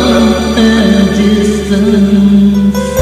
of the distance.